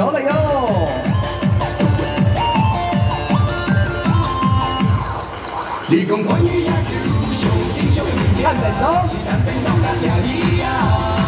有了哟！立功关羽呀，英雄，英雄无北东，北东一。